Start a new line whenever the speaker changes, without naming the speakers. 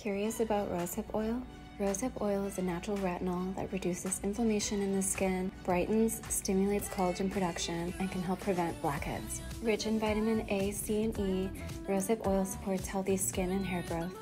Curious about rosehip oil? Rosehip oil is a natural retinol that reduces inflammation in the skin, brightens, stimulates collagen production, and can help prevent blackheads. Rich in vitamin A, C, and E, rosehip oil supports healthy skin and hair growth.